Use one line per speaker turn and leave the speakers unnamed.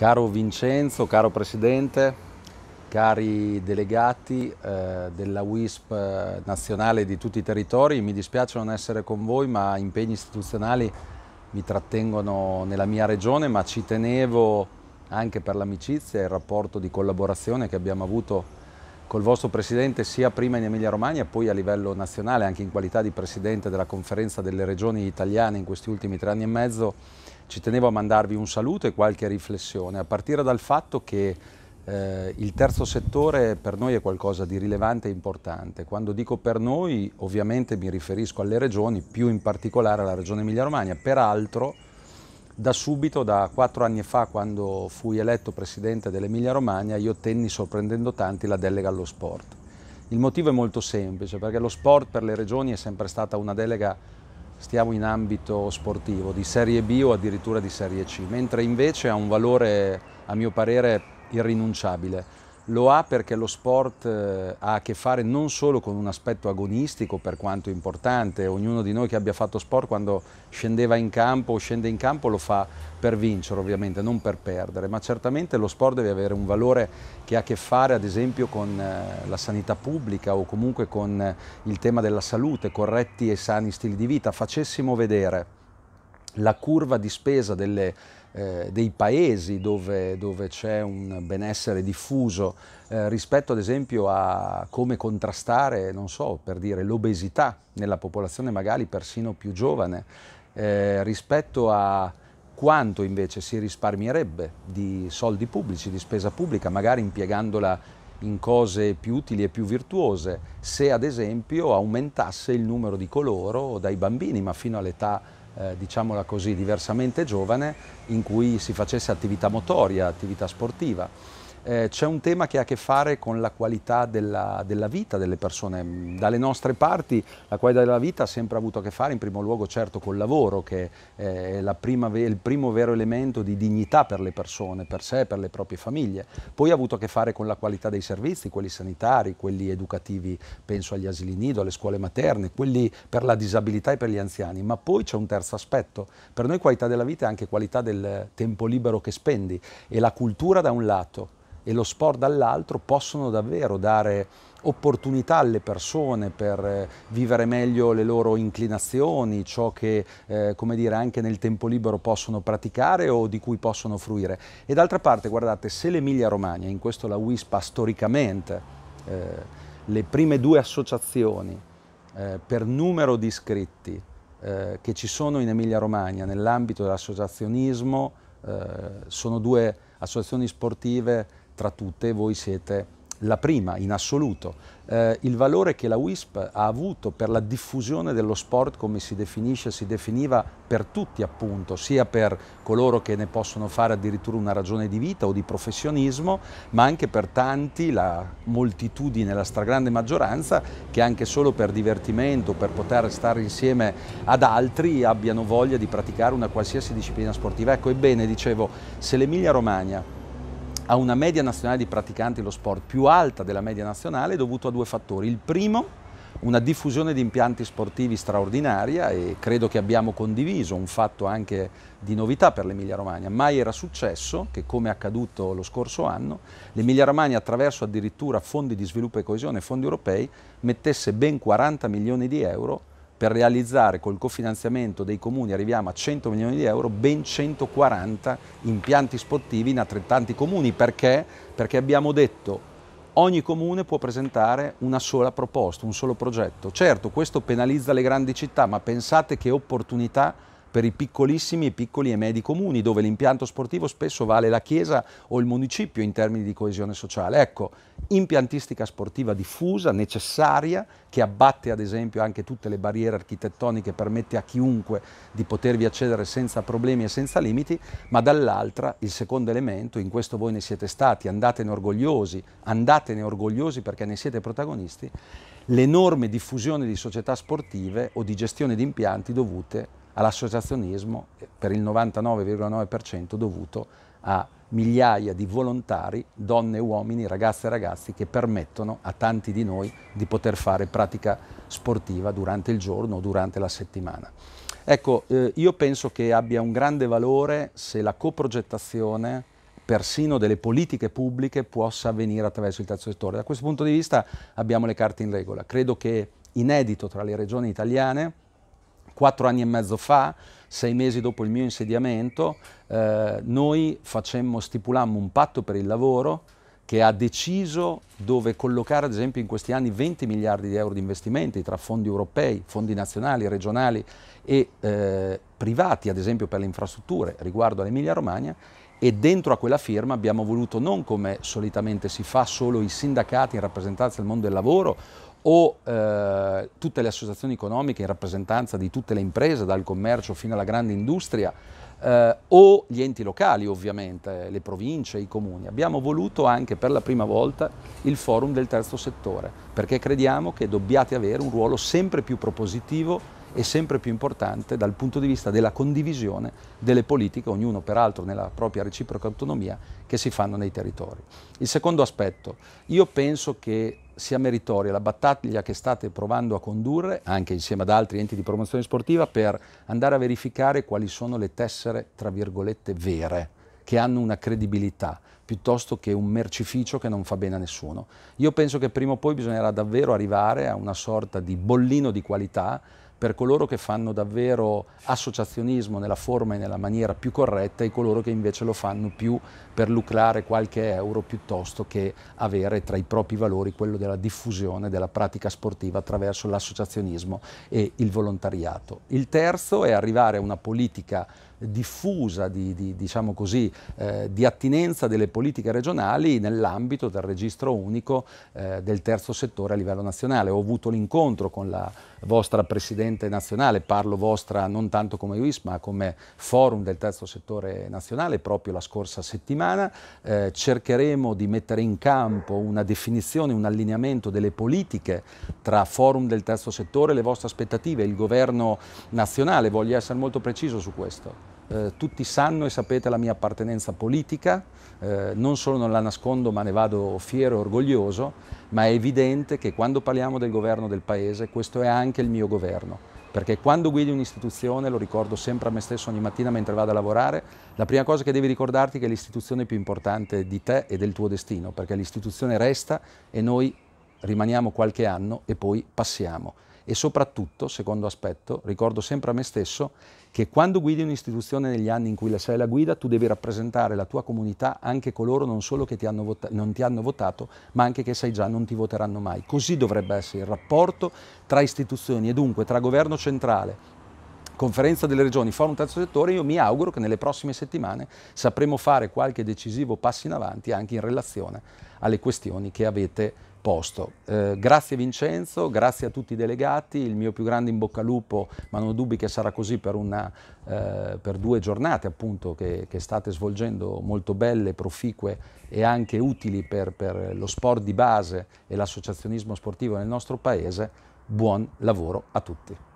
Caro Vincenzo, caro Presidente, cari delegati eh, della WISP eh, nazionale di tutti i territori, mi dispiace non essere con voi ma impegni istituzionali mi trattengono nella mia regione ma ci tenevo anche per l'amicizia e il rapporto di collaborazione che abbiamo avuto col vostro Presidente sia prima in Emilia Romagna poi a livello nazionale, anche in qualità di Presidente della Conferenza delle Regioni Italiane in questi ultimi tre anni e mezzo, ci tenevo a mandarvi un saluto e qualche riflessione, a partire dal fatto che eh, il terzo settore per noi è qualcosa di rilevante e importante. Quando dico per noi ovviamente mi riferisco alle regioni, più in particolare alla regione Emilia-Romagna. Peraltro da subito, da quattro anni fa, quando fui eletto presidente dell'Emilia-Romagna, io ottenni, sorprendendo tanti, la delega allo sport. Il motivo è molto semplice, perché lo sport per le regioni è sempre stata una delega, stiamo in ambito sportivo, di Serie B o addirittura di Serie C, mentre invece ha un valore, a mio parere, irrinunciabile lo ha perché lo sport eh, ha a che fare non solo con un aspetto agonistico, per quanto importante, ognuno di noi che abbia fatto sport quando scendeva in campo o scende in campo lo fa per vincere ovviamente, non per perdere, ma certamente lo sport deve avere un valore che ha a che fare ad esempio con eh, la sanità pubblica o comunque con eh, il tema della salute, corretti e sani stili di vita. Facessimo vedere la curva di spesa delle eh, dei paesi dove, dove c'è un benessere diffuso eh, rispetto ad esempio a come contrastare, non so, per dire l'obesità nella popolazione magari persino più giovane, eh, rispetto a quanto invece si risparmierebbe di soldi pubblici, di spesa pubblica, magari impiegandola in cose più utili e più virtuose, se ad esempio aumentasse il numero di coloro, dai bambini ma fino all'età eh, diciamola così, diversamente giovane, in cui si facesse attività motoria, attività sportiva. Eh, c'è un tema che ha a che fare con la qualità della, della, vita delle persone. Dalle nostre parti la qualità della vita ha sempre avuto a che fare in primo luogo certo col lavoro, che è prima, il primo vero elemento di dignità per le persone, per sé per le proprie famiglie. Poi ha avuto a che fare con la qualità dei servizi, quelli sanitari, quelli educativi, penso agli asili nido, alle scuole materne, quelli per la disabilità e per gli anziani. Ma poi c'è un terzo aspetto. Per noi qualità della vita è anche qualità del tempo libero che spendi e la cultura da un lato e lo sport dall'altro possono davvero dare opportunità alle persone per eh, vivere meglio le loro inclinazioni, ciò che eh, come dire, anche nel tempo libero possono praticare o di cui possono fruire. E d'altra parte, guardate, se l'Emilia Romagna, in questo la WISPA storicamente, eh, le prime due associazioni eh, per numero di iscritti eh, che ci sono in Emilia Romagna nell'ambito dell'associazionismo eh, sono due associazioni sportive tra tutte voi siete la prima in assoluto. Eh, il valore che la WISP ha avuto per la diffusione dello sport, come si definisce, si definiva per tutti appunto, sia per coloro che ne possono fare addirittura una ragione di vita o di professionismo, ma anche per tanti, la moltitudine, la stragrande maggioranza, che anche solo per divertimento, per poter stare insieme ad altri, abbiano voglia di praticare una qualsiasi disciplina sportiva. Ecco, ebbene, dicevo, se l'Emilia Romagna ha una media nazionale di praticanti lo sport più alta della media nazionale dovuto a due fattori. Il primo, una diffusione di impianti sportivi straordinaria e credo che abbiamo condiviso un fatto anche di novità per l'Emilia Romagna. Mai era successo che, come è accaduto lo scorso anno, l'Emilia Romagna attraverso addirittura fondi di sviluppo e coesione, fondi europei, mettesse ben 40 milioni di euro per realizzare col cofinanziamento dei comuni, arriviamo a 100 milioni di euro, ben 140 impianti sportivi in altrettanti comuni. Perché? Perché abbiamo detto ogni comune può presentare una sola proposta, un solo progetto. Certo, questo penalizza le grandi città, ma pensate che opportunità per i piccolissimi e piccoli e medi comuni, dove l'impianto sportivo spesso vale la chiesa o il municipio in termini di coesione sociale. Ecco, impiantistica sportiva diffusa, necessaria, che abbatte ad esempio anche tutte le barriere architettoniche, permette a chiunque di potervi accedere senza problemi e senza limiti, ma dall'altra il secondo elemento, in questo voi ne siete stati, andatene orgogliosi, andatene orgogliosi perché ne siete protagonisti, l'enorme diffusione di società sportive o di gestione di impianti dovute all'associazionismo per il 99,9% dovuto a migliaia di volontari, donne e uomini, ragazze e ragazzi che permettono a tanti di noi di poter fare pratica sportiva durante il giorno o durante la settimana. Ecco, eh, io penso che abbia un grande valore se la coprogettazione persino delle politiche pubbliche possa avvenire attraverso il terzo settore. Da questo punto di vista abbiamo le carte in regola. Credo che inedito tra le regioni italiane, quattro anni e mezzo fa, sei mesi dopo il mio insediamento, eh, noi facemmo, stipulammo un patto per il lavoro che ha deciso dove collocare ad esempio in questi anni 20 miliardi di euro di investimenti tra fondi europei, fondi nazionali, regionali e eh, privati, ad esempio per le infrastrutture riguardo all'Emilia Romagna. E dentro a quella firma abbiamo voluto non come solitamente si fa solo i sindacati in rappresentanza del mondo del lavoro o eh, tutte le associazioni economiche in rappresentanza di tutte le imprese, dal commercio fino alla grande industria, eh, o gli enti locali ovviamente, le province, i comuni. Abbiamo voluto anche per la prima volta il forum del terzo settore, perché crediamo che dobbiate avere un ruolo sempre più propositivo e sempre più importante dal punto di vista della condivisione delle politiche, ognuno peraltro nella propria reciproca autonomia, che si fanno nei territori. Il secondo aspetto, io penso che sia meritoria la battaglia che state provando a condurre, anche insieme ad altri enti di promozione sportiva, per andare a verificare quali sono le tessere, tra virgolette, vere, che hanno una credibilità, piuttosto che un mercificio che non fa bene a nessuno. Io penso che prima o poi bisognerà davvero arrivare a una sorta di bollino di qualità per coloro che fanno davvero associazionismo nella forma e nella maniera più corretta e coloro che invece lo fanno più per lucrare qualche euro piuttosto che avere tra i propri valori quello della diffusione della pratica sportiva attraverso l'associazionismo e il volontariato. Il terzo è arrivare a una politica diffusa di, di, diciamo così, eh, di attinenza delle politiche regionali nell'ambito del registro unico eh, del terzo settore a livello nazionale. Ho avuto l'incontro con la vostra Presidente nazionale, parlo vostra non tanto come UIS ma come forum del terzo settore nazionale proprio la scorsa settimana. Eh, cercheremo di mettere in campo una definizione, un allineamento delle politiche tra forum del terzo settore, le vostre aspettative, il governo nazionale, voglio essere molto preciso su questo eh, tutti sanno e sapete la mia appartenenza politica, eh, non solo non la nascondo ma ne vado fiero e orgoglioso, ma è evidente che quando parliamo del governo del Paese questo è anche il mio governo, perché quando guidi un'istituzione, lo ricordo sempre a me stesso ogni mattina mentre vado a lavorare, la prima cosa che devi ricordarti è che l'istituzione più importante di te e del tuo destino, perché l'istituzione resta e noi rimaniamo qualche anno e poi passiamo e soprattutto, secondo aspetto, ricordo sempre a me stesso che quando guidi un'istituzione negli anni in cui la sei la guida, tu devi rappresentare la tua comunità, anche coloro non solo che ti non ti hanno votato, ma anche che sai già non ti voteranno mai. Così dovrebbe essere il rapporto tra istituzioni e dunque tra governo centrale, conferenza delle regioni, forum terzo settore, io mi auguro che nelle prossime settimane sapremo fare qualche decisivo passo in avanti anche in relazione alle questioni che avete posto. Eh, grazie Vincenzo, grazie a tutti i delegati, il mio più grande in bocca al lupo, ma non ho dubbi che sarà così per, una, eh, per due giornate appunto che, che, state svolgendo molto belle, proficue e anche utili per, per lo sport di base e l'associazionismo sportivo nel nostro paese. Buon lavoro a tutti.